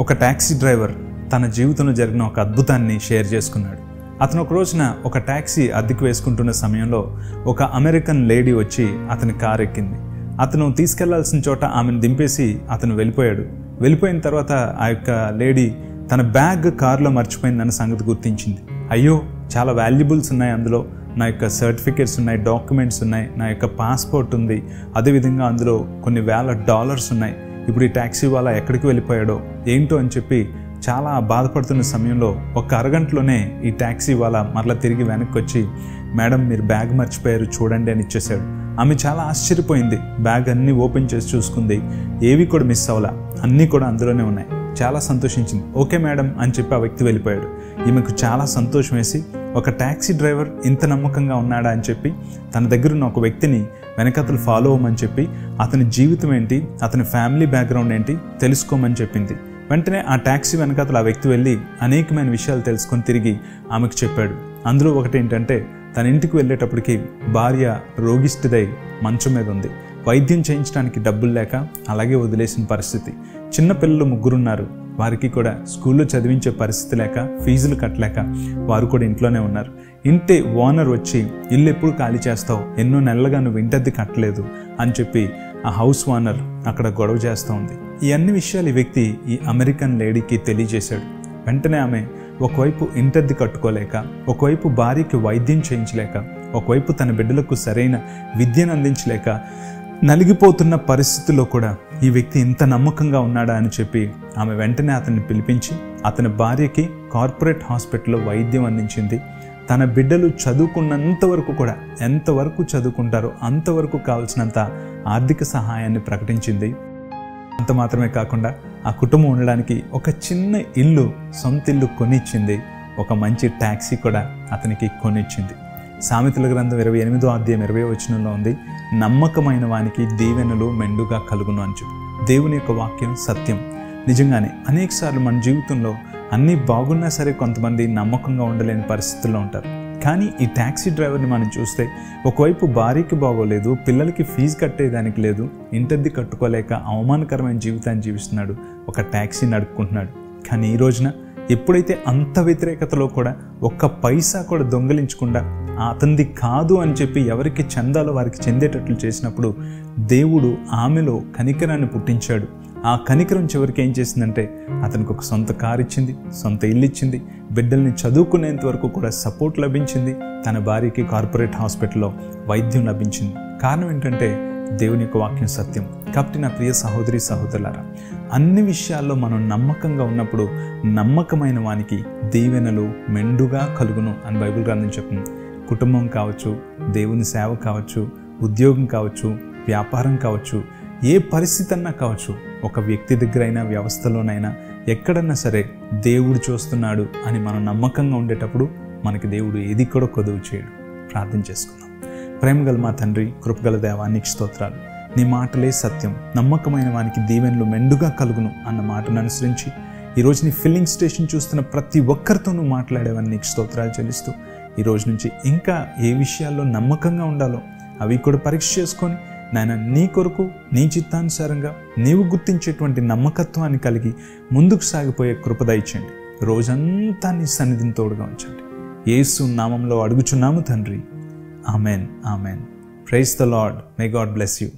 ఒక taxi driver తన జీవితంలో జరిగిన ఒక అద్భుతాన్ని షేర్ చేసుకున్నాడు. అతను ఒక రోజున ఒక ట్యాక్సీ అద్దెకు వేసుకుంటున్న సమయంలో ఒక అమెరికన్ లేడీ వచ్చి అతని కారు ఎక్కింది. అతను తీసుకెళ్ళాల్సిన చోట ఆమెను దింపేసి అతను వెళ్ళిపోయాడు. వెళ్ళిపోయిన తర్వాత ఆ యొక్క లేడీ తన బ్యాగ్ కారులో మర్చిపోయిందన్న సంగతి గుర్తించింది. అయ్యో చాలా వాల్యుబుల్స్ ఉన్నాయి అందులో. నా యొక్క సర్టిఫికేట్స్ ఉన్నాయి డాక్యుమెంట్స్ ఉన్నాయి నా యొక్క పాస్పోర్ట్ ఉంది. అదేవిధంగా అందులో కొన్ని వేల డాలర్స్ ఉన్నాయి. ఇప్పుడు ఈ ట్యాక్సీ వాళ్ళ ఎక్కడికి వెళ్ళిపోయాడో ఏంటో అని చెప్పి చాలా బాధపడుతున్న సమయంలో ఒక అరగంటలోనే ఈ ట్యాక్సీ వాళ్ళ మరలా తిరిగి వెనక్కి వచ్చి మేడం మీరు బ్యాగ్ మర్చిపోయారు చూడండి అని ఇచ్చేశాడు. ఆమె చాలా ఆశ్చర్యపోయింది. బ్యాగ్ అన్నీ ఓపెన్ చేసి చూసుకుంది. ఏవి కూడా మిస్ అవ్వలా. అన్నీ కూడా అందులోనే ఉన్నాయి. చాలా సంతోషించింది. ఓకే మేడం అని చెప్పి ఆ వ్యక్తి వెళ్ళిపోయాడు. ఈమెకు చాలా సంతోషం వేసి ఒక ట్యాక్సీ డ్రైవర్ ఇంత నమ్మకంగా ఉన్నాడా అని చెప్పి తన దగ్గర ఉన్న ఒక వ్యక్తిని వెనకతలు ఫాలో అవ్వమని చెప్పి అతని జీవితం ఏంటి అతని ఫ్యామిలీ బ్యాక్గ్రౌండ్ ఏంటి తెలుసుకోమని చెప్పింది. వెంటనే ఆ ట్యాక్సీ వెనకాతలు ఆ వ్యక్తి వెళ్ళి అనేకమైన విషయాలు తెలుసుకొని తిరిగి ఆమెకు చెప్పాడు. అందులో ఒకటి ఏంటంటే తన ఇంటికి వెళ్ళేటప్పటికి భార్య రోగిష్టిదై మంచం మీద ఉంది. వైద్యం చేయించడానికి డబ్బులు లేక అలాగే వదిలేసిన పరిస్థితి. చిన్న పిల్లలు ముగ్గురున్నారు. వారికి కూడా స్కూల్లో చదివించే పరిస్థితి లేక ఫీజులు కట్టలేక వారు కూడా ఇంట్లోనే ఉన్నారు. ఇంటి ఓనర్ వచ్చి ఇల్లు ఎప్పుడు ఖాళీ చేస్తావు? ఎన్నో నెలలుగా నువ్వు ఇంటద్ది కట్టలేదు అని చెప్పి ఆ హౌస్ ఓనర్ అక్కడ గొడవ చేస్తూ ఉంది. ఈ అన్ని విషయాలు ఈ వ్యక్తి ఈ అమెరికన్ లేడీకి తెలియజేశాడు. వెంటనే ఆమె ఒకవైపు ఇంటద్ది కట్టుకోలేక ఒకవైపు భార్యకి వైద్యం చేయించలేక ఒకవైపు తన బిడ్డలకు సరైన విద్యను అందించలేక నలిగిపోతున్న పరిస్థితుల్లో కూడా ఈ వ్యక్తి ఇంత నమ్మకంగా ఉన్నాడా అని చెప్పి ఆమె వెంటనే అతన్ని పిలిపించి అతని భార్యకి కార్పొరేట్ హాస్పిటల్లో వైద్యం అందించింది. తన బిడ్డలు చదువుకున్నంత వరకు కూడా ఎంతవరకు చదువుకుంటారో అంతవరకు కావాల్సినంత ఆర్థిక సహాయాన్ని ప్రకటించింది. అంత మాత్రమే కాకుండా ఆ కుటుంబం ఉండడానికి ఒక చిన్న ఇల్లు సొంత ఇల్లు కొనిచ్చింది. ఒక మంచి ట్యాక్సీ కూడా అతనికి కొనిచ్చింది. సామెతల గ్రంథం ఇరవై ఎనిమిదో అధ్యాయం ఇరవై వచనంలో ఉంది నమ్మకమైన వానికి దీవెనలు మెండుగా కలుగును అని చెప్పి దేవుని యొక్క వాక్యం సత్యం. నిజంగానే అనేకసార్లు మన జీవితంలో అన్నీ బాగున్నా సరే కొంతమంది నమ్మకంగా ఉండలేని పరిస్థితుల్లో ఉంటారు. కానీ ఈ ట్యాక్సీ డ్రైవర్ని మనం చూస్తే ఒకవైపు భార్యకి బాగోలేదు పిల్లలకి ఫీజు కట్టేదానికి లేదు ఇంటద్ది కట్టుకోలేక అవమానకరమైన జీవితాన్ని జీవిస్తున్నాడు ఒక ట్యాక్సీ నడుపుకుంటున్నాడు. కానీ ఈ రోజున ఎప్పుడైతే అంత వ్యతిరేకతలో కూడా ఒక్క పైసా కూడా దొంగలించకుండా అతనిది కాదు అని చెప్పి ఎవరికి చందాలో వారికి చెందేటట్లు చేసినప్పుడు దేవుడు ఆమెలో కనికరాన్ని పుట్టించాడు. ఆ కనికరం చివరికి ఏం చేసిందంటే అతనికి ఒక సొంత కారు ఇచ్చింది సొంత ఇల్లు ఇచ్చింది బిడ్డల్ని చదువుకునేంత వరకు కూడా సపోర్ట్ లభించింది తన భార్యకి కార్పొరేట్ హాస్పిటల్లో వైద్యం లభించింది. కారణం ఏంటంటే దేవుని యొక్క వాక్యం సత్యం. కాబట్టి నా ప్రియ సహోదరి సహోదరులారా అన్ని విషయాల్లో మనం నమ్మకంగా ఉన్నప్పుడు నమ్మకమైన వానికి దీవెనలు మెండుగా కలుగును అని బైబిల్ గ్రంథం చెప్తుంది. కుటుంబం కావచ్చు దేవుని సేవ కావచ్చు ఉద్యోగం కావచ్చు వ్యాపారం కావచ్చు ఏ పరిస్థితి అన్నా కావచ్చు ఒక వ్యక్తి దగ్గరైనా వ్యవస్థలోనైనా ఎక్కడన్నా సరే దేవుడు చూస్తున్నాడు అని మనం నమ్మకంగా ఉండేటప్పుడు మనకి దేవుడు ఏది కూడా కొదువు చేయడు. ప్రార్థన చేసుకుందాం. ప్రేమగల మా తండ్రి కృపగల దేవానికి స్తోత్రాలు. నీ మాటలే సత్యం. నమ్మకమైన వానికి దీవెనలు మెండుగా కలుగును అన్న మాటను అనుసరించి ఈరోజు నీ ఫిల్లింగ్ స్టేషన్ చూస్తున్న ప్రతి ఒక్కరితోనూ మాట్లాడేవాన్ని నీకు స్తోత్రాలు చెల్లిస్తూ ఈ రోజు నుంచి ఇంకా ఏ విషయాల్లో నమ్మకంగా ఉండాలో అవి కూడా పరీక్ష చేసుకొని నాయన నీ కొరకు నీ చిత్తానుసారంగా నీవు గుర్తించేటువంటి నమ్మకత్వాన్ని కలిగి ముందుకు సాగిపోయే కృప రోజంతా నీ సన్నిధిని తోడుగా ఉంచండి. ఏసు నామంలో అడుగుచున్నాము తండ్రి. Amen. Amen. Praise the Lord. May God bless you.